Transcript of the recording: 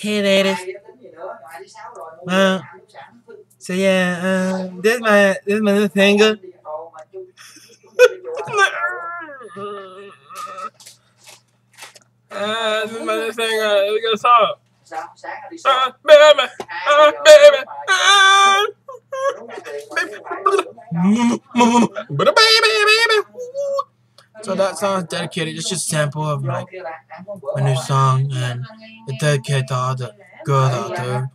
Hey ladies. Uh, so yeah, um, this my this my little single. uh, this is my little single. Get a song. Uh, baby, uh, baby, uh, baby, baby. So that song is dedicated. It's just a sample of like a new song, and to all the girls out there.